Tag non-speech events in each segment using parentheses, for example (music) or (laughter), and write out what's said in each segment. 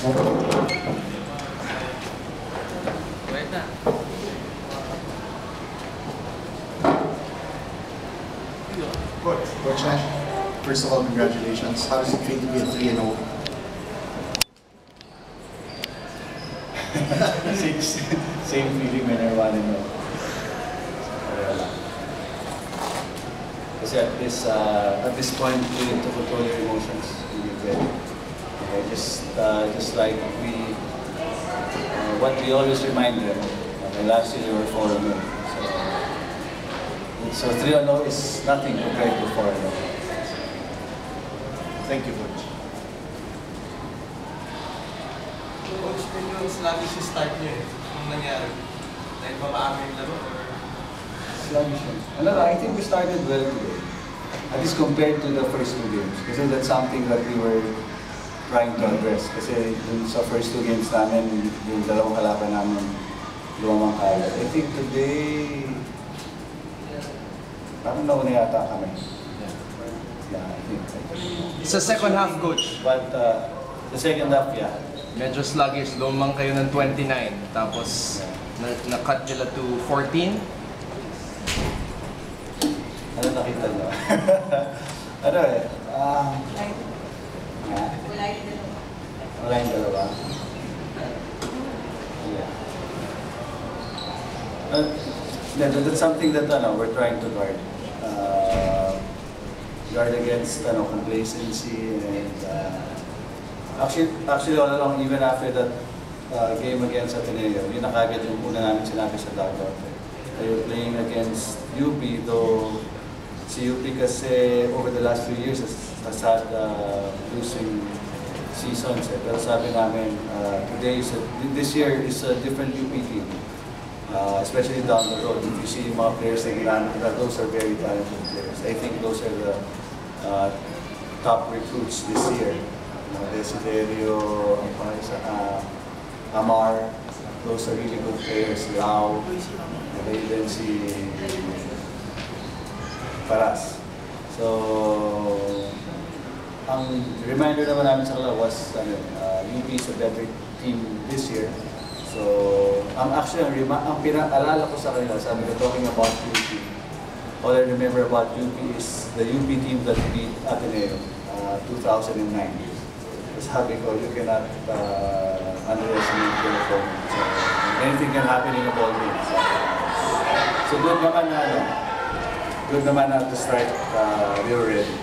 Coach, first of all, congratulations. How does it feel to be a 3 and 0? (laughs) same, same feeling when I want to know. Kaya lang. Kasi at this, uh, at this point, you need to control your emotions. You uh, just, uh, just like we, uh, what we always remind them, uh, last year they were 4 and 0. So, so 3 and 0 is nothing compared to 4 and 0. Thank you, Coach. Coach, sluggish yung start niyo eh. Anong nangyari? Dahil ba maaga yung laro? or- sluggish. Ano I think we started well today. At least compared to the first two games. Kasi that's something that we were trying to address. Kasi dun sa first two games namin, yung dalawang kalaban namin, lumamang kaya. I think today, parang nauna yata kami. Yeah, I think. Sa second half, coach, But uh, the second half, yeah. medyo sluggish. Lumang kayo ng 29. Tapos, na- na-cut nila to 14. Ano nakita nyo? (laughs) ano eh, ah, nga. Wala yung dalawa. Yeah. Uh, yeah, that- that's something that ano, we're trying to guard. Uh, guard against ano, complacency and uh, actually, actually all along, even after that uh, game against Ateneo, yun na kagad yung una namin sinabi sa dugout. Eh. They playing against UP, though UP kasi over the last few years has, has had uh, losing seasons. Eh. Pero sabi namin, uh, today is a, this year is a different UP team. Uh, especially down the road. If you see mga players na ginamit those are very talented players. I think those are the uh, top recruits this year. Uh, Desiderio, uh, Amar, those are really good players. Lau, and Paras. So, ang reminder naman namin sa kanila was ano, uh, UP is a better team this year. So, ang actually, ang, ang pinaalala ko sa kanila, sabi ko, talking about UP, all I remember about UP is the UP team that beat Ateneo, uh, 2009. So, sabi ko, you cannot uh, underestimate their opponent. So, anything can happen in a ball game. So, so good naman na, ano, good naman na to start, uh, we were ready.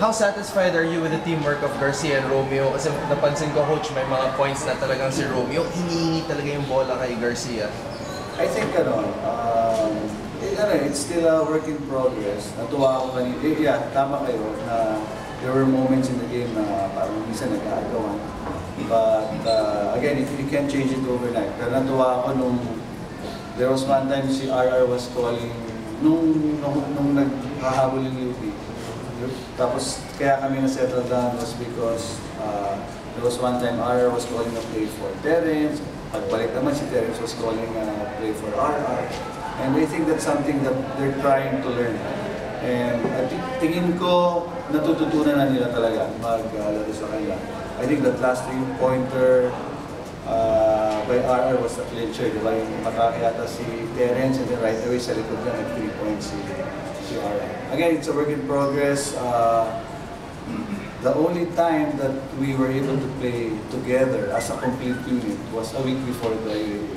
How satisfied are you with the teamwork of Garcia and Romeo? Kasi napansin ko, coach, may mga points na talagang si Romeo, hinihingi talaga yung bola kay Garcia. I think ano, um, eh, ano, it's still a work in progress. Natuwa ako kanina. Eh, yeah, tama kayo na there were moments in the game na parang minsan nagkagawan. But uh, again, if you can't change it overnight. Pero natuwa ako nung there was one time si RR was calling nung nung, nung naghahabol yung UP. Tapos kaya kami na-settle down was because uh, there was one time RR was calling a play for Terence. Pagbalik naman si Terence was calling a play for RR. And I think that's something that they're trying to learn. And I think, tingin ko, natututunan na nila talaga mag-laro sa kanila. I think that last three-pointer uh, by RR was the clincher, di ba? Yung matake yata si Terence and then right away sa likod niya, nag-three points si, si RR. Again, it's a work in progress. Uh, the only time that we were able to play together as a complete unit was a week before the UAE.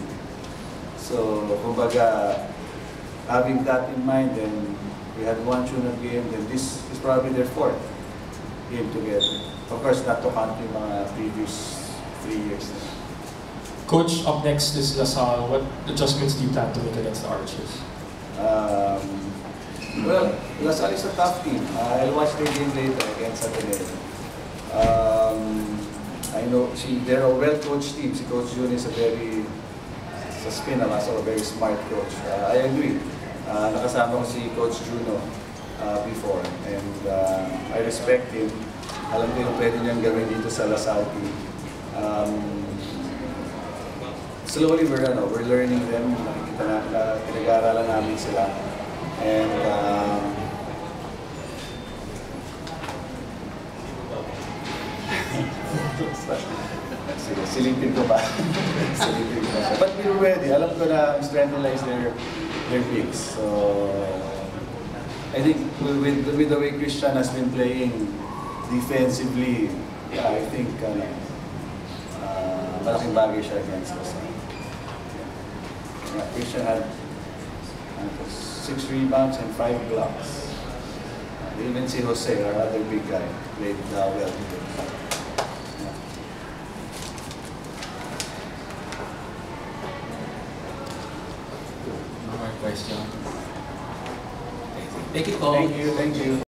So, kumbaga, having that in mind, then we had one tune-up game, then this is probably their fourth game together. Of course, not to count yung mga previous three years. Coach, up next is LaSalle. What adjustments do you plan to make against the Archers? Um, well, Lasal is a tough team. Uh, I'll watch the game later against Ateneo. Um, I know she, they're a well-coached team. Si Coach Jun is a very, sa spin naman, so a very smart coach. Uh, I agree. Uh, nakasama ko si Coach Juno uh, before and uh, I respect him. Alam ko yung pwede niyang gawin dito sa Lasal team. Um, slowly we're ano, we're learning them. Nakikita na, na pinag-aaralan namin sila. And um, (laughs) Sige, silipin ko pa. (laughs) silipin ko siya. But we were ready. Alam ko na ang strength nila is their, their picks. So, I think with, with, with the way Christian has been playing defensively, yeah, I think ano, uh, malaking bagay siya against us. Yeah, Christian had ano to, six rebounds and five blocks. Uh, even see Jose, our other big guy, played uh, well. Yeah. No more question. Thank you, Coach. Thank you, thank you.